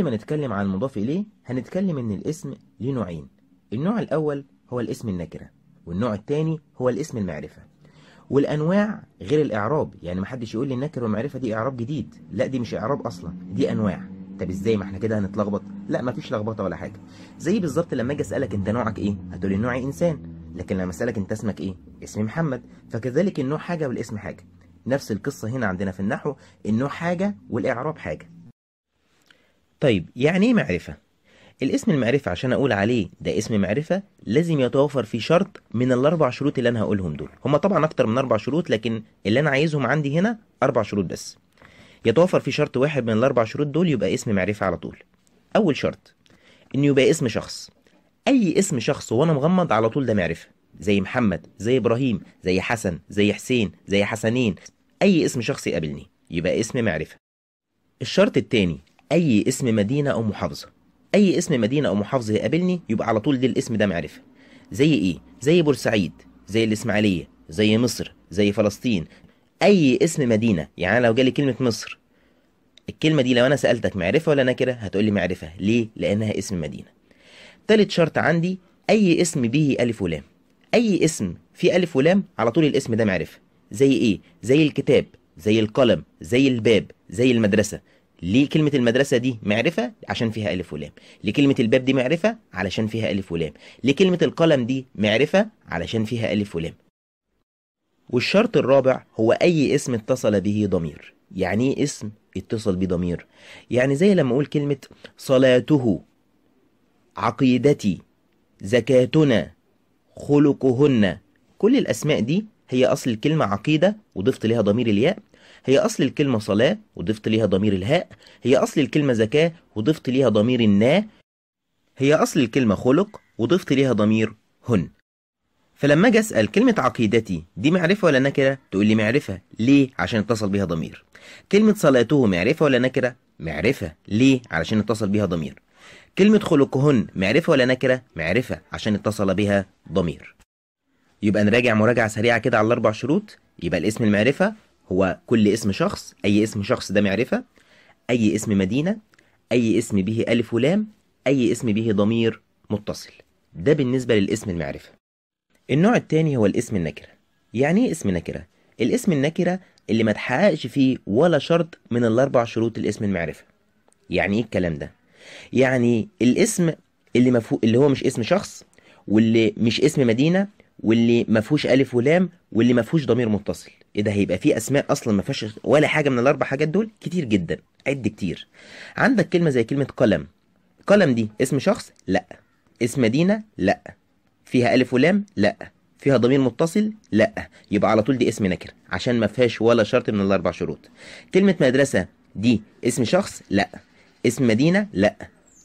قبل ما نتكلم عن المضاف إليه هنتكلم إن الاسم ليه نوعين. النوع الأول هو الاسم النكرة والنوع الثاني هو الاسم المعرفة. والأنواع غير الإعراب يعني محدش يقول لي النكرة والمعرفة دي إعراب جديد. لا دي مش إعراب أصلا دي أنواع. طب إزاي؟ ما إحنا كده هنتلخبط. لا مفيش لخبطة ولا حاجة. زي بالظبط لما أجي أسألك أنت نوعك إيه؟ هتقولي نوعي إنسان. لكن لما أسألك أنت اسمك إيه؟ اسمي محمد. فكذلك النوع حاجة والاسم حاجة. نفس القصة هنا عندنا في النحو النوع حاجة والإعراب حاجة. طيب يعني إيه معرفة؟ الاسم المعرفة عشان أقول عليه ده اسم معرفة لازم يتوافر فيه شرط من الأربع شروط اللي أنا هقولهم دول. هما طبعا أكتر من أربع شروط لكن اللي أنا عايزهم عندي هنا أربع شروط بس. يتوفر في شرط واحد من الأربع شروط دول يبقى اسم معرفة على طول. أول شرط إنه يبقى اسم شخص. أي اسم شخص وأنا مغمض على طول ده معرفة. زي محمد زي إبراهيم زي حسن زي حسين زي حسنين. أي اسم شخص يقابلني يبقى اسم معرفة. الشرط التاني أي اسم مدينة أو محافظة. أي اسم مدينة أو محافظة يقابلني يبقى على طول دي الاسم ده معرفة. زي إيه؟ زي بورسعيد زي الإسماعيلية زي مصر زي فلسطين. أي اسم مدينة يعني لو جالي كلمة مصر الكلمة دي لو أنا سألتك معرفة ولا نكرة هتقول لي معرفة. ليه؟ لأنها اسم مدينة. تالت شرط عندي أي اسم به ألف ولام. أي اسم فيه ألف ولام على طول الاسم ده معرفة. زي إيه؟ زي الكتاب زي القلم زي الباب زي المدرسة ليه كلمة المدرسة دي معرفة؟ عشان فيها ألف ولام. ليه كلمة الباب دي معرفة؟ علشان فيها ألف ولام. ليه كلمة القلم دي معرفة؟ علشان فيها ألف ولام. والشرط الرابع هو أي اسم اتصل به ضمير. يعني إيه اسم اتصل بضمير يعني زي لما أقول كلمة صلاته عقيدتي زكاتنا خلقهن. كل الأسماء دي هي أصل الكلمة عقيدة وضفت لها ضمير الياء. هي أصل الكلمة صلاة وضفت ليها ضمير الهاء هي أصل الكلمة زكاة وضفت ليها ضمير النا هي أصل الكلمة خلق وضفت ليها ضمير هن. فلما أجي أسأل كلمة عقيدتي دي معرفة ولا نكرة؟ تقول لي معرفة. ليه؟ عشان اتصل بيها ضمير. كلمة صلاته معرفة ولا نكرة؟ معرفة. ليه؟ علشان اتصل بيها ضمير. كلمة خلقهن معرفة ولا نكرة؟ معرفة. عشان اتصل بها ضمير. يبقى نراجع مراجعة سريعة كده على الأربع شروط؟ يبقى الاسم المعرفة هو كل اسم شخص أي اسم شخص ده معرفة أي اسم مدينة أي اسم به ألف ولام أي اسم به ضمير متصل ده بالنسبة للاسم المعرفة النوع التاني هو الاسم النكرة يعني إيه اسم نكرة؟ الاسم النكرة اللي ما تحققش فيه ولا شرط من الأربع شروط الاسم المعرفة يعني إيه الكلام ده؟ يعني الاسم اللي مفهو... اللي هو مش اسم شخص واللي مش اسم مدينة واللي ما فيهوش ألف ولام واللي ما فيهوش ضمير متصل إيه ده هيبقى فيه أسماء أصلا ما فيهاش ولا حاجة من الأربع حاجات دول كتير جدا عد كتير عندك كلمة زي كلمة قلم قلم دي اسم شخص؟ لا اسم مدينة؟ لا فيها ألف ولام؟ لا فيها ضمير متصل؟ لا يبقى على طول دي اسم نكر عشان ما فيهاش ولا شرط من الأربع شروط كلمة مدرسة دي اسم شخص؟ لا اسم مدينة؟ لا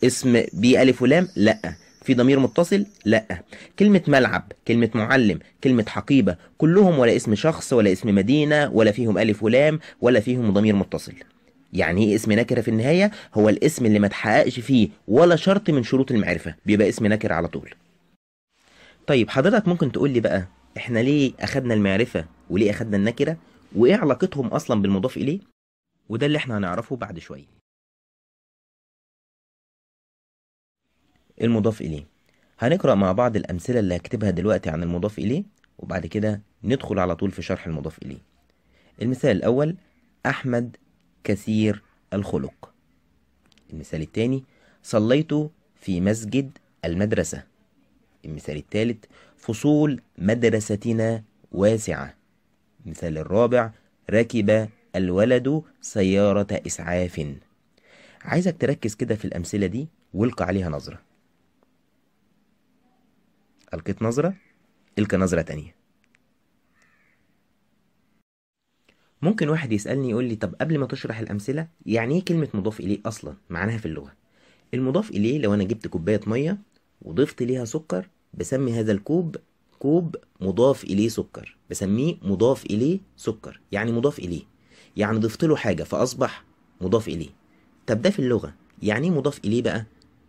اسم بي ألف ولام؟ لا في ضمير متصل؟ لا. كلمة ملعب كلمة معلم كلمة حقيبة كلهم ولا اسم شخص ولا اسم مدينة ولا فيهم ألف ولام ولا فيهم ضمير متصل. يعني إيه اسم نكرة في النهاية؟ هو الاسم اللي ما تحققش فيه ولا شرط من شروط المعرفة. بيبقى اسم نكرة على طول. طيب حضرتك ممكن تقول لي بقى إحنا ليه أخدنا المعرفة وليه أخدنا النكرة؟ وإيه علاقتهم أصلا بالمضاف إليه؟ وده اللي إحنا هنعرفه بعد شوية. المضاف إليه. هنقرأ مع بعض الأمثلة اللي هكتبها دلوقتي عن المضاف إليه وبعد كده ندخل على طول في شرح المضاف إليه. المثال الأول أحمد كثير الخلق. المثال الثاني صليت في مسجد المدرسة. المثال الثالث فصول مدرستنا واسعة. المثال الرابع ركب الولد سيارة إسعاف. عايزك تركز كده في الأمثلة دي والقى عليها نظرة. ألقيت نظرة القى نظرة تانية. ممكن واحد يسألني يقول لي طب قبل ما تشرح الأمثلة يعني إيه كلمة مضاف إليه أصلا؟ معناها في اللغة. المضاف إليه لو أنا جبت كوباية مية وضفت ليها سكر بسمي هذا الكوب كوب مضاف إليه سكر بسميه مضاف إليه سكر يعني مضاف إليه. يعني ضفت له حاجة فأصبح مضاف إليه. طب ده في اللغة يعني إيه مضاف إليه بقى؟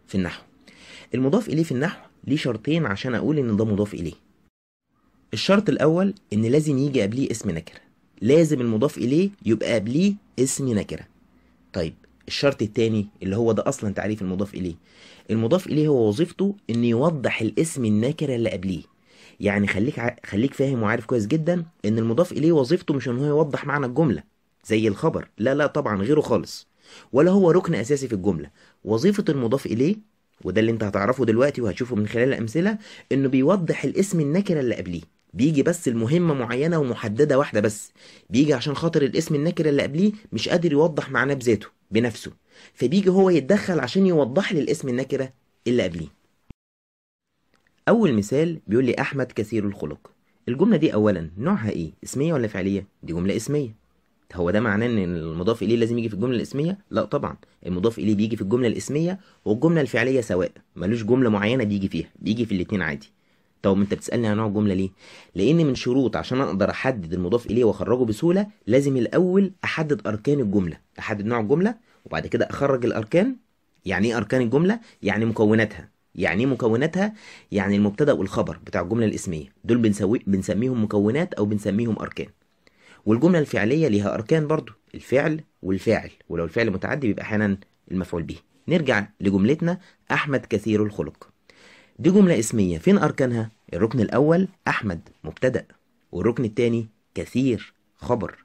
في النحو. المضاف إليه في النحو ليه شرطين عشان أقول إن ده مضاف إليه. الشرط الأول إن لازم يجي قبليه اسم نكرة. لازم المضاف إليه يبقى قبليه اسم نكرة. طيب الشرط التاني اللي هو ده أصلا تعريف المضاف إليه. المضاف إليه هو وظيفته إن يوضح الاسم النكرة اللي قبليه. يعني خليك ع... خليك فاهم وعارف كويس جدا إن المضاف إليه وظيفته مش إن هو يوضح معنى الجملة زي الخبر. لا لا طبعا غيره خالص. ولا هو ركن أساسي في الجملة. وظيفة المضاف إليه وده اللي انت هتعرفه دلوقتي وهتشوفه من خلال الأمثلة إنه بيوضح الاسم النكرة اللي قبليه. بيجي بس المهمة معينة ومحددة واحدة بس. بيجي عشان خاطر الاسم النكرة اللي قبليه مش قادر يوضح معناه بذاته بنفسه. فبيجي هو يتدخل عشان يوضح لي الاسم النكرة اللي قبليه. أول مثال بيقول لي أحمد كثير الخلق. الجملة دي اولا نوعها إيه؟ اسمية ولا فعلية؟ دي جملة اسمية. هو ده معناه إن المضاف إليه لازم يجي في الجملة الإسمية؟ لا طبعا. المضاف إليه بيجي في الجملة الإسمية والجملة الفعلية سواء. ملوش جملة معينة بيجي فيها. بيجي في الاتنين عادي. طب أنت بتسألني عن نوع الجملة ليه؟ لأن من شروط عشان أقدر أحدد المضاف إليه وأخرجه بسهولة لازم الأول أحدد أركان الجملة. أحدد نوع الجملة وبعد كده أخرج الأركان. يعني إيه أركان الجملة؟ يعني مكوناتها. يعني إيه مكوناتها؟ يعني المبتدأ والخبر بتاع الجملة الإسمية. دول بنسوي بنسميهم مكونات أو بنسميهم أركان. والجملة الفعلية ليها أركان برضو الفعل والفاعل ولو الفعل متعدي بيبقى أحيانا المفعول به. نرجع لجملتنا أحمد كثير الخلق. دي جملة اسمية فين أركانها؟ الركن الأول أحمد مبتدأ. والركن الثاني كثير خبر.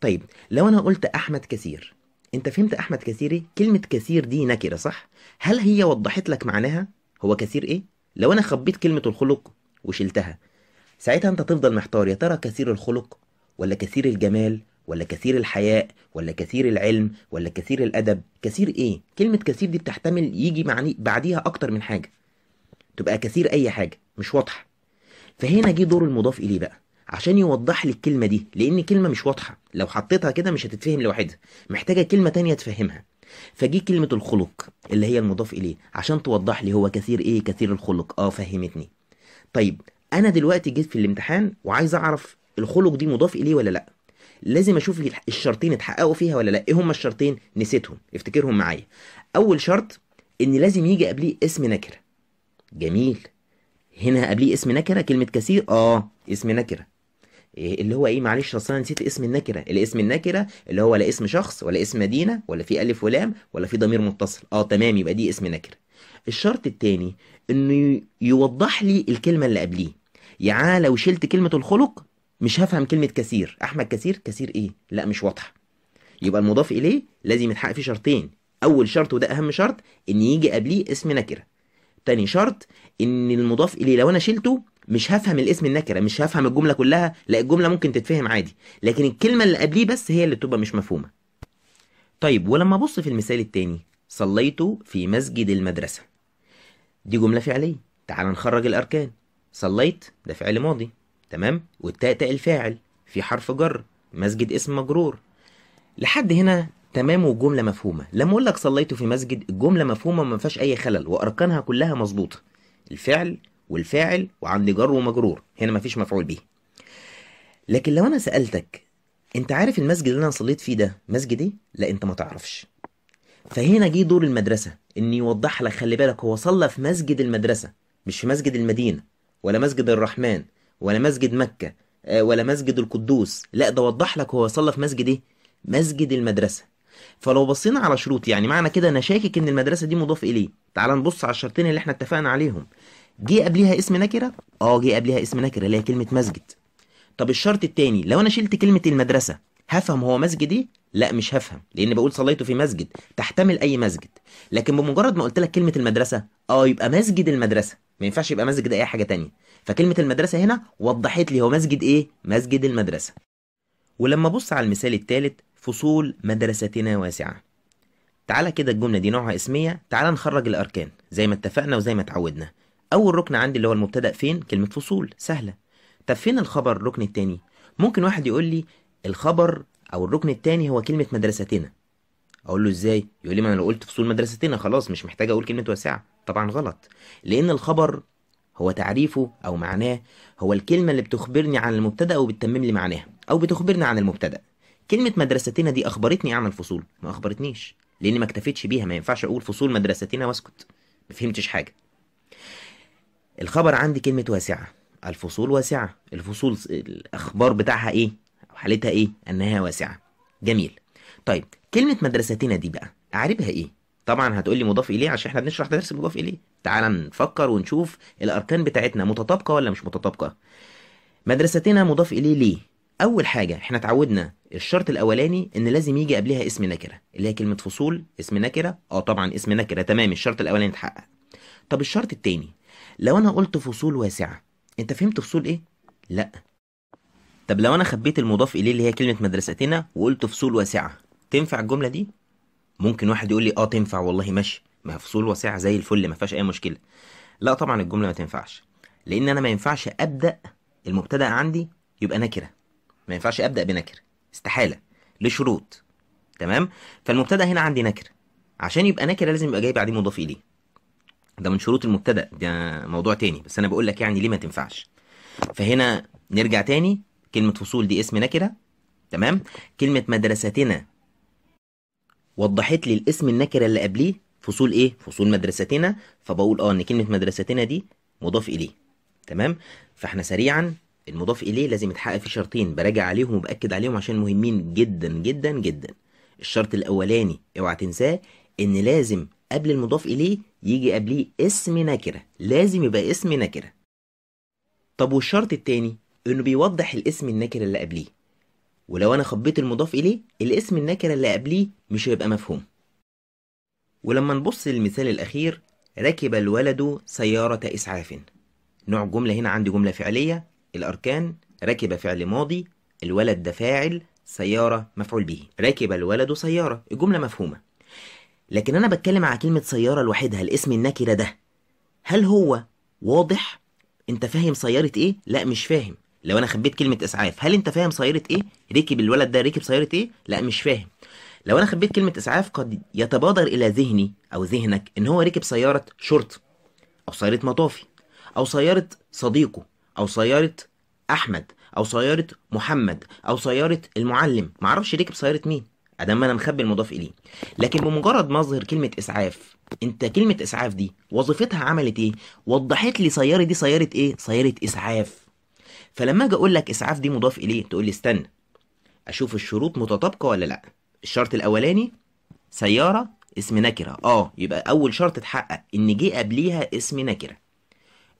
طيب لو أنا قلت أحمد كثير أنت فهمت أحمد كثير إيه كلمة كثير دي نكرة صح؟ هل هي وضحت لك معناها؟ هو كثير إيه؟ لو أنا خبيت كلمة الخلق وشلتها ساعتها أنت تفضل محتار يا ترى كثير الخلق ولا كثير الجمال ولا كثير الحياء ولا كثير العلم ولا كثير الأدب. كثير إيه؟ كلمة كثير دي بتحتمل يجي معني بعديها أكتر من حاجة. تبقى كثير أي حاجة مش واضحة. فهنا جه دور المضاف إليه بقى عشان يوضح لي الكلمة دي لأن كلمة مش واضحة. لو حطيتها كده مش هتتفهم لوحدها محتاجة كلمة تانية تفهمها. فجي كلمة الخلق اللي هي المضاف إليه عشان توضح لي هو كثير إيه كثير الخلق. آه فهمتني. طيب أنا دلوقتي جيت في الامتحان وعايز أعرف الخلق دي مضاف إليه ولا لا؟ لازم أشوف الشرطين اتحققوا فيها ولا لا. إيه هما الشرطين؟ نسيتهم. افتكرهم معايا. أول شرط إن لازم يجي قبليه اسم نكرة. جميل. هنا قبليه اسم نكرة كلمة كثير. آه اسم نكرة. إيه اللي هو إيه؟ معلش أصل أنا نسيت اسم النكرة. الاسم النكرة اللي هو لا اسم شخص ولا اسم مدينة ولا في ألف ولام ولا في ضمير متصل. آه تمام. يبقى دي اسم نكرة. الشرط التاني إنه يوضح لي الكلمة اللي قبليه. يعني لو شلت كلمة الخلق مش هفهم كلمة كثير. أحمد كثير؟ كثير إيه؟ لا مش واضحة. يبقى المضاف إليه لازم يتحقق فيه شرطين. أول شرط وده أهم شرط إن يجي قبليه اسم نكرة. تاني شرط إن المضاف إليه لو أنا شلته مش هفهم الاسم النكرة مش هفهم الجملة كلها لا الجملة ممكن تتفهم عادي. لكن الكلمة اللي قبليه بس هي اللي تبقى مش مفهومة. طيب ولما أبص في المثال التاني صليت في مسجد المدرسة. دي جملة فعلية. تعال نخرج الأركان. صليت ده فعل ماضي. تمام؟ والتاء تاء الفاعل في حرف جر مسجد اسم مجرور. لحد هنا تمام والجمله مفهومة. لما أقول لك صليت في مسجد الجمله مفهومة وما فيهاش أي خلل وأركانها كلها مظبوطة. الفعل والفاعل وعندي جر ومجرور هنا مفيش مفعول به. لكن لو أنا سألتك أنت عارف المسجد اللي أنا صليت فيه ده مسجد إيه؟ لا أنت ما تعرفش. فهنا جه دور المدرسة إن يوضح لك خلي بالك هو صلى في مسجد المدرسة مش في مسجد المدينة ولا مسجد الرحمن. ولا مسجد مكة ولا مسجد القدوس. لا ده وضح لك هو صلى في مسجد إيه؟ مسجد المدرسة. فلو بصينا على شروط يعني معنى كده أنا شاكك إن المدرسة دي مضاف إليه. تعال نبص على الشرطين اللي إحنا اتفقنا عليهم. جه قبليها اسم نكرة؟ آه جه قبليها اسم نكرة اللي هي كلمة مسجد. طب الشرط التاني لو أنا شلت كلمة المدرسة هفهم هو مسجد إيه؟ لا مش هفهم لأن بقول صليت في مسجد تحتمل أي مسجد. لكن بمجرد ما قلت لك كلمة المدرسة آه يبقى مسجد المدرسة. ما ينفعش يبقى مسجد أي حاجة تانية. فكلمة المدرسة هنا وضحت لي هو مسجد إيه؟ مسجد المدرسة. ولما أبص على المثال الثالث فصول مدرستنا واسعة. تعالى كده الجملة دي نوعها اسمية تعالى نخرج الأركان زي ما اتفقنا وزي ما اتعودنا. أول ركن عندي اللي هو المبتدأ فين؟ كلمة فصول سهلة. طب فين الخبر الركن التاني؟ ممكن واحد يقول لي الخبر أو الركن التاني هو كلمة مدرستنا. أقول له إزاي؟ يقول لي ما أنا لو قلت فصول مدرستنا خلاص مش محتاج أقول كلمة واسعة. طبعا غلط. لأن الخبر هو تعريفه أو معناه هو الكلمة اللي بتخبرني عن المبتدأ وبتتمم لي معناها أو بتخبرني عن المبتدأ. كلمة مدرستنا دي أخبرتني عن الفصول ما أخبرتنيش. لأني ما اكتفيتش بيها ما ينفعش أقول فصول مدرستنا وأسكت. ما فهمتش حاجة. الخبر عندي كلمة واسعة. الفصول واسعة. الفصول الأخبار بتاعها إيه؟ أو حالتها إيه؟ إنها واسعة. جميل. طيب كلمة مدرستنا دي بقى أعربها إيه؟ طبعا هتقول لي مضاف إليه عشان إحنا بنشرح درس مضاف إليه. تعال نفكر ونشوف الأركان بتاعتنا متطابقة ولا مش متطابقة. مدرستنا مضاف إليه ليه؟ أول حاجة إحنا اتعودنا الشرط الأولاني إن لازم يجي قبلها اسم نكرة اللي هي كلمة فصول اسم نكرة آه طبعا اسم نكرة تمام الشرط الأولاني اتحقق. طب الشرط التاني لو أنا قلت فصول واسعة أنت فهمت فصول إيه؟ لأ. طب لو أنا خبيت المضاف إليه اللي هي كلمة مدرستنا وقلت فصول واسعة تنفع الجملة دي؟ ممكن واحد يقول لي آه تنفع والله ماشي. ما فصول واسعة زي الفل ما فيهاش أي مشكلة. لا طبعا الجملة ما تنفعش. لأن أنا ما ينفعش أبدأ المبتدأ عندي يبقى نكرة. ما ينفعش أبدأ بنكرة. استحالة. لشروط. تمام؟ فالمبتدأ هنا عندي نكرة. عشان يبقى نكرة لازم يبقى جاي بعديه مضاف إليه. ده من شروط المبتدأ. ده موضوع تاني. بس أنا بقول لك يعني ليه ما تنفعش. فهنا نرجع تاني. كلمة فصول دي اسم نكرة. تمام؟ كلمة مدرستنا وضحت لي الاسم النكرة اللي قبليه فصول إيه؟ فصول مدرستنا فبقول آه إن كلمة مدرستنا دي مضاف إليه. تمام؟ فإحنا سريعا المضاف إليه لازم يتحقق فيه شرطين براجع عليهم وبأكد عليهم عشان مهمين جدا جدا جدا. الشرط الأولاني اوعى تنساه إن لازم قبل المضاف إليه يجي قبليه اسم نكرة لازم يبقى اسم نكرة. طب والشرط التاني؟ إنه بيوضح الاسم النكرة اللي قبليه. ولو أنا خبيت المضاف إليه الاسم النكرة اللي قبليه مش هيبقى مفهوم. ولما نبص للمثال الأخير ركب الولد سيارة إسعاف. نوع جملة هنا عندي جملة فعلية. الأركان ركب فعل ماضي الولد ده فاعل سيارة مفعول به. ركب الولد سيارة الجملة مفهومة. لكن أنا بتكلم على كلمة سيارة لوحدها الاسم النكرة ده. هل هو واضح؟ أنت فاهم سيارة إيه؟ لا مش فاهم. لو أنا خبيت كلمة إسعاف هل أنت فاهم سياره إيه؟ ركب الولد ده ركب سياره إيه؟ لا مش فاهم. لو أنا خبيت كلمة إسعاف قد يتبادر إلى ذهني أو ذهنك إن هو ركب سيارة شرطة أو سيارة مطافي أو سيارة صديقه أو سيارة أحمد أو سيارة محمد أو سيارة المعلم. معرفش ركب سيارة مين أدام أنا مخبي المضاف إليه. لكن بمجرد ما اظهر كلمة إسعاف أنت كلمة إسعاف دي وظيفتها عملت إيه؟ وضحت لي سياره دي سياره إيه؟ سياره إسعاف. فلما أجي أقول لك اسعاف دي مضاف اليه تقول لي استنى أشوف الشروط متطابقة ولا لا؟ الشرط الاولاني سيارة اسم نكرة. آه يبقى أول شرط اتحقق إن جه قبليها اسم نكرة.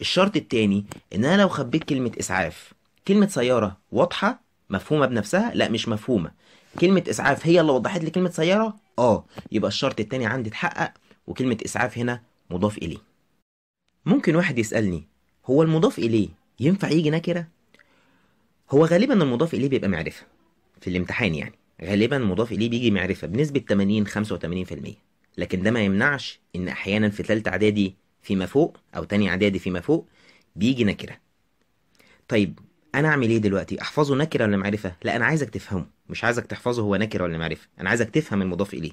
الشرط التاني إن أنا لو خبيت كلمة إسعاف كلمة سيارة واضحة مفهومة بنفسها؟ لا مش مفهومة. كلمة إسعاف هي اللي وضحت لي كلمة سيارة؟ آه يبقى الشرط التاني عندي اتحقق وكلمة إسعاف هنا مضاف إليه. ممكن واحد يسألني هو المضاف إليه ينفع يجي نكرة؟ هو غالبا المضاف إليه بيبقى معرفة في الامتحان يعني. غالبا مضاف إليه بيجي معرفة بنسبة 80 85% لكن ده ما يمنعش إن أحيانا في ثالثه إعدادي فيما فوق أو تاني إعدادي فيما فوق بيجي نكرة. طيب أنا أعمل إيه دلوقتي؟ أحفظه نكرة ولا معرفة؟ لا أنا عايزك تفهمه. مش عايزك تحفظه هو نكرة ولا معرفة. أنا عايزك تفهم المضاف إليه.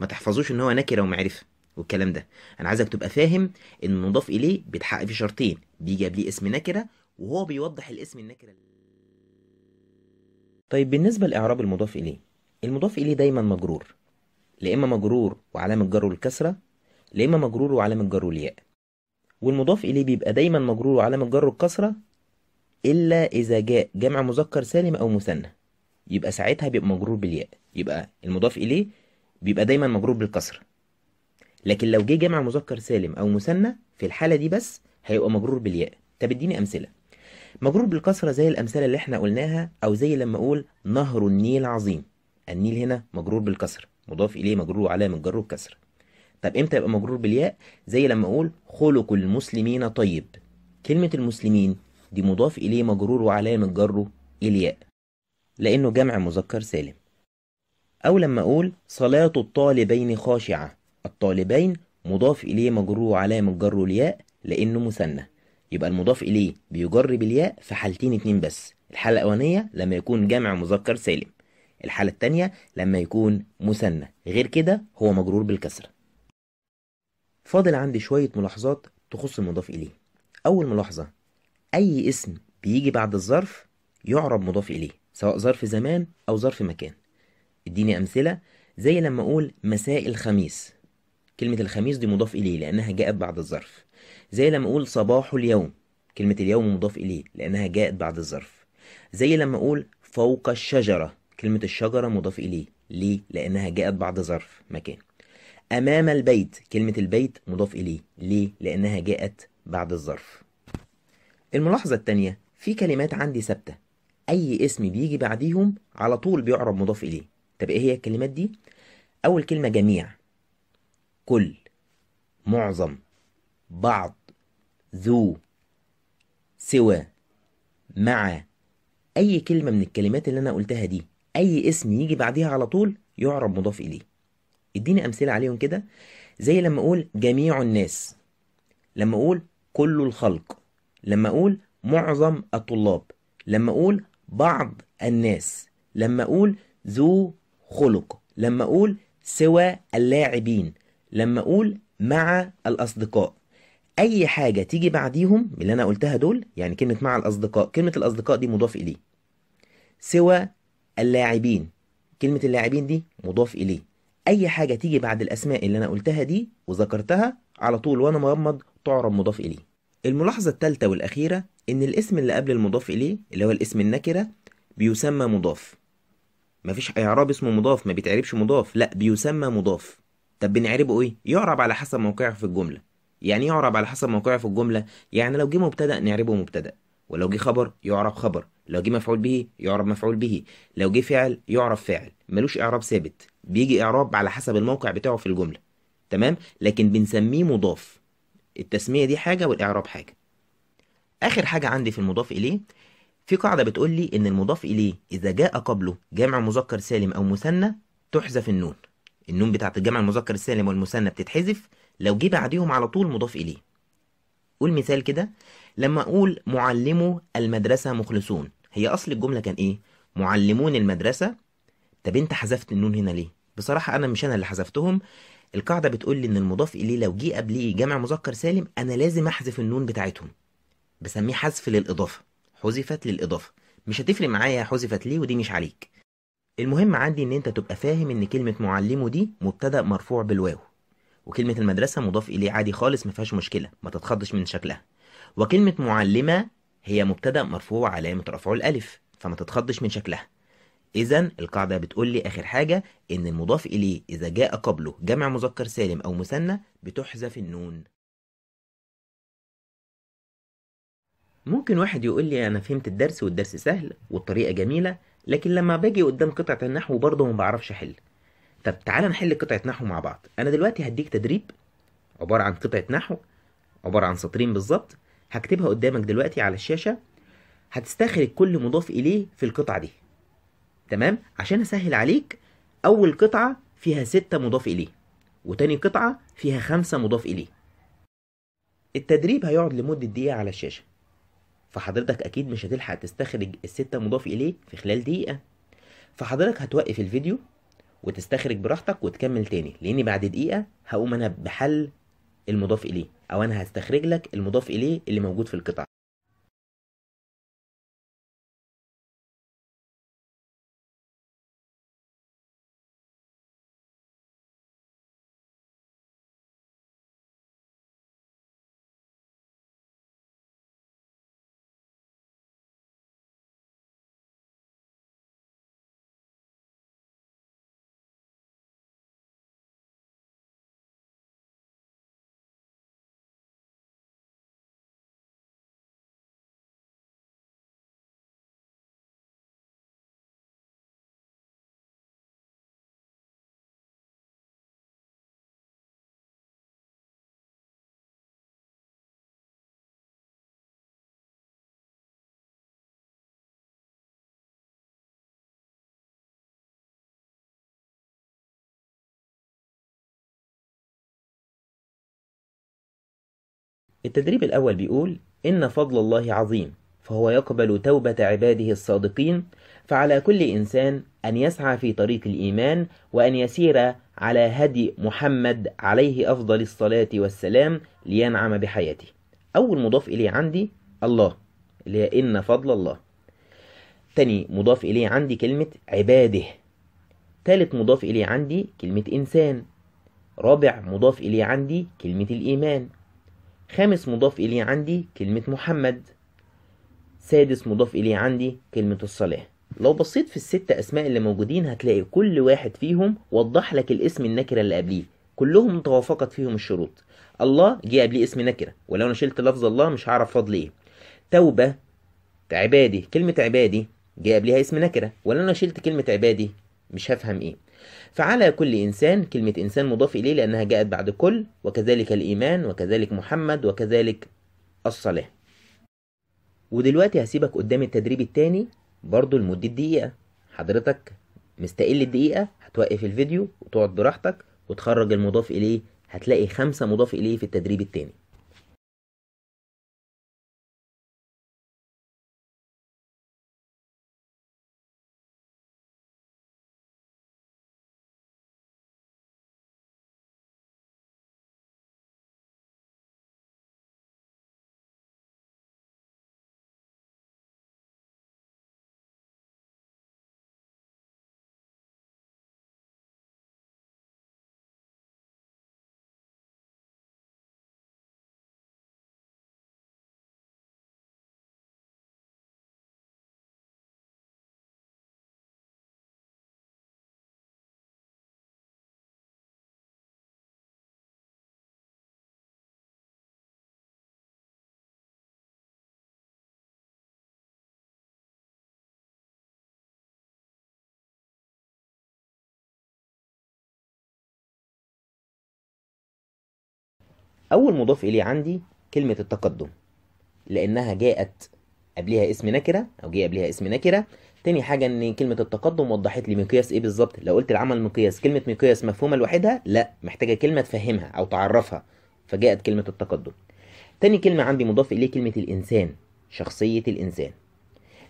ما تحفظوش إن هو نكرة ومعرفة والكلام ده. أنا عايزك تبقى فاهم إن المضاف إليه بيتحقق في شرطين. بيجي قبليه اسم نكرة وهو بيوضح الاسم النكرة طيب بالنسبة لإعراب المضاف إليه المضاف إليه دايما مجرور لا إما مجرور وعلامة جره الكسرة لا إما مجرور وعلامة جره الياء. والمضاف إليه بيبقى دايما مجرور وعلامة جره الكسرة إلا إذا جاء جمع مذكر سالم أو مثنى. يبقى ساعتها بيبقى مجرور بالياء. يبقى المضاف إليه بيبقى دايما مجرور بالكسرة. لكن لو جه جمع مذكر سالم أو مثنى في الحالة دي بس هيبقى مجرور بالياء. طب اديني أمثلة. مجرور بالكسرة زي الأمثلة اللي إحنا قلناها أو زي لما أقول نهر النيل عظيم. النيل هنا مجرور بالكسرة مضاف إليه مجرور علامه جره الكسرة. طب إمتى يبقى مجرور بالياء؟ زي لما أقول خلق المسلمين طيب. كلمة المسلمين دي مضاف إليه مجرور وعلامه جره الياء لأنه جمع مذكر سالم. أو لما أقول صلاة الطالبين خاشعة الطالبين مضاف إليه مجرور وعلامه جره الياء لأنه مثنى. يبقى المضاف إليه بيجر بالياء في حالتين اتنين بس. الحالة الأولانية لما يكون جمع مذكر سالم. الحالة التانية لما يكون مثنى. غير كده هو مجرور بالكسره فاضل عندي شوية ملاحظات تخص المضاف إليه. أول ملاحظة أي اسم بيجي بعد الظرف يعرب مضاف إليه سواء ظرف زمان أو ظرف مكان. اديني أمثلة زي لما أقول مساء الخميس. كلمة الخميس دي مضاف إليه لأنها جاءت بعد الظرف. زي لما أقول صباح اليوم. كلمة اليوم مضاف إليه لأنها جاءت بعد الظرف. زي لما أقول فوق الشجرة كلمة الشجرة مضاف إليه. ليه؟ لأنها جاءت بعد ظرف مكان. أمام البيت كلمة البيت مضاف إليه. ليه؟ لأنها جاءت بعد الظرف. الملاحظة التانية في كلمات عندي ثابتة. أي اسم بيجي بعديهم على طول بيعرب مضاف إليه. طب إيه هي الكلمات دي؟ أول كلمة جميع. كل. معظم. بعض. ذو سوى مع أي كلمة من الكلمات اللي أنا قلتها دي أي اسم يجي بعديها على طول يعرب مضاف إليه. اديني أمثلة عليهم كده. زي لما أقول جميع الناس لما أقول كل الخلق لما أقول معظم الطلاب لما أقول بعض الناس لما أقول ذو خلق لما أقول سوى اللاعبين لما أقول مع الأصدقاء. أي حاجة تيجي بعديهم من اللي أنا قلتها دول يعني كلمة مع الأصدقاء كلمة الأصدقاء دي مضاف إليه. سوى اللاعبين. كلمة اللاعبين دي مضاف إليه. أي حاجة تيجي بعد الأسماء اللي أنا قلتها دي وذكرتها على طول وأنا مغمض تعرب مضاف إليه. الملاحظة الثالثة والأخيرة إن الاسم اللي قبل المضاف إليه اللي هو الاسم النكرة بيسمى مضاف. مفيش إعراب اسمه مضاف ما بيتعربش مضاف لأ بيسمى مضاف. طب بنعربه إيه؟ يعرب على حسب موقعه في الجملة. يعني يعرب على حسب موقعه في الجملة؟ يعني لو جه مبتدأ نعربه مبتدأ ولو جه خبر يعرب خبر لو جه مفعول به يعرب مفعول به لو جه فعل يعرب فاعل ملوش إعراب ثابت بيجي إعراب على حسب الموقع بتاعه في الجملة تمام؟ لكن بنسميه مضاف. التسمية دي حاجة والإعراب حاجة. آخر حاجة عندي في المضاف إليه في قاعدة بتقول لي إن المضاف إليه إذا جاء قبله جمع مذكر سالم أو مثنى تحذف النون. النون بتاعت الجمع المذكر السالم والمثنى بتتحذف لو جه بعديهم على طول مضاف إليه. قول مثال كده. لما أقول معلمو المدرسة مخلصون هي أصل الجملة كان إيه؟ معلمون المدرسة. طب أنت حذفت النون هنا ليه؟ بصراحة أنا مش أنا اللي حذفتهم. القاعدة بتقول لي إن المضاف إليه لو جه قبليه جمع مذكر سالم أنا لازم أحذف النون بتاعتهم. بسميه حذف للإضافة. حذفت للإضافة. مش هتفرق معايا حذفت ليه ودي مش عليك. المهم عندي إن أنت تبقى فاهم إن كلمة معلمه دي مبتدأ مرفوع بالواو. وكلمة المدرسة مضاف إليه عادي خالص ما فيهاش مشكلة ما تتخضش من شكلها. وكلمة معلمة هي مبتدأ مرفوع علامة رفعه الألف فما تتخضش من شكلها. إذا القاعدة بتقول لي آخر حاجة إن المضاف إليه إذا جاء قبله جمع مذكر سالم أو مثنى بتحذف النون. ممكن واحد يقول لي أنا فهمت الدرس والدرس سهل والطريقة جميلة لكن لما باجي قدام قطعة النحو برضه ما بعرفش أحل. طب تعالى نحل قطعة نحو مع بعض. أنا دلوقتي هديك تدريب عبارة عن قطعة نحو عبارة عن سطرين بالظبط هكتبها قدامك دلوقتي على الشاشة. هتستخرج كل مضاف إليه في القطعة دي. تمام؟ عشان أسهل عليك أول قطعة فيها ستة مضاف إليه وتاني قطعة فيها خمسة مضاف إليه. التدريب هيقعد لمدة دقيقة على الشاشة. فحضرتك أكيد مش هتلحق تستخرج الستة مضاف إليه في خلال دقيقة. فحضرتك هتوقف الفيديو وتستخرج براحتك وتكمل تاني لأني بعد دقيقة هقوم أنا بحل المضاف إليه أو أنا هستخرج لك المضاف إليه اللي موجود في القطعة التدريب الأول بيقول إن فضل الله عظيم فهو يقبل توبة عباده الصادقين فعلى كل إنسان أن يسعى في طريق الإيمان وأن يسير على هدي محمد عليه أفضل الصلاة والسلام لينعم بحياته. أول مضاف إليه عندي الله اللي هي إن فضل الله. تاني مضاف إليه عندي كلمة عباده. تالت مضاف إليه عندي كلمة إنسان. رابع مضاف إليه عندي كلمة الإيمان. خامس مضاف إليه عندي كلمة محمد. سادس مضاف إليه عندي كلمة الصلاة. لو بصيت في الست أسماء اللي موجودين هتلاقي كل واحد فيهم وضح لك الاسم النكرة اللي قبليه. كلهم توافقت فيهم الشروط. الله جه قبليه اسم نكرة ولو أنا شلت لفظ الله مش هعرف فضل إيه. توبة عبادي كلمة عبادي جه قبلها اسم نكرة ولو أنا شلت كلمة عبادي مش هفهم إيه. فعلى كل إنسان كلمة إنسان مضاف إليه لأنها جاءت بعد كل وكذلك الإيمان وكذلك محمد وكذلك الصلاة. ودلوقتي هسيبك قدام التدريب التاني برضو لمدة دقيقة. حضرتك مستقل الدقيقة هتوقف الفيديو وتقعد براحتك وتخرج المضاف إليه. هتلاقي خمسة مضاف إليه في التدريب التاني. أول مضاف إليه عندي كلمة التقدم لأنها جاءت قبلها اسم نكرة أو جه قبلها اسم نكرة. تاني حاجة إن كلمة التقدم وضحت لي مقياس إيه بالظبط؟ لو قلت العمل مقياس كلمة مقياس مفهومة لوحدها؟ لا محتاجة كلمة تفهمها أو تعرفها فجاءت كلمة التقدم. تاني كلمة عندي مضاف إليه كلمة الإنسان شخصية الإنسان.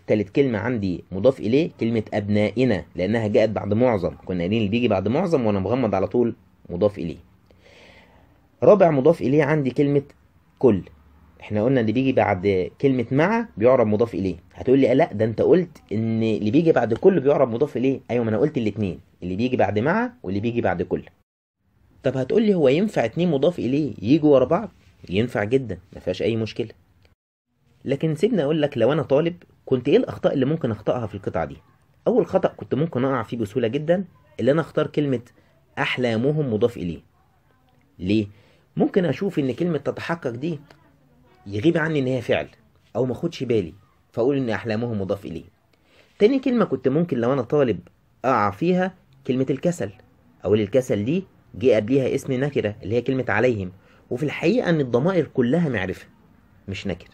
تالت كلمة عندي مضاف إليه كلمة أبنائنا لأنها جاءت بعد معظم. كنا قايلين اللي بيجي بعد معظم وأنا مغمض على طول مضاف إليه. رابع مضاف إليه عندي كلمة كل. إحنا قلنا اللي بيجي بعد كلمة مع بيعرب مضاف إليه. هتقول لي لا ده أنت قلت إن اللي بيجي بعد كل بيعرب مضاف إليه. أيوه ما أنا قلت الاتنين اللي بيجي بعد مع واللي بيجي بعد كل. طب هتقول لي هو ينفع اتنين مضاف إليه يجوا ورا بعض؟ ينفع جدا ما فيهاش أي مشكلة. لكن سيبني أقول لك لو أنا طالب كنت إيه الأخطاء اللي ممكن أخطأها في القطعة دي؟ أول خطأ كنت ممكن أقع فيه بسهولة جدا اللي أنا أختار كلمة أحلامهم مضاف إليه. ليه؟ ممكن أشوف إن كلمة تتحقق دي يغيب عني إن هي فعل أو ما أخدش بالي فأقول إن احلامهم مضاف إليه. تاني كلمة كنت ممكن لو أنا طالب أقع فيها كلمة الكسل أقول الكسل دي جه قبليها اسم نكرة اللي هي كلمة عليهم وفي الحقيقة إن الضمائر كلها معرفة مش نكرة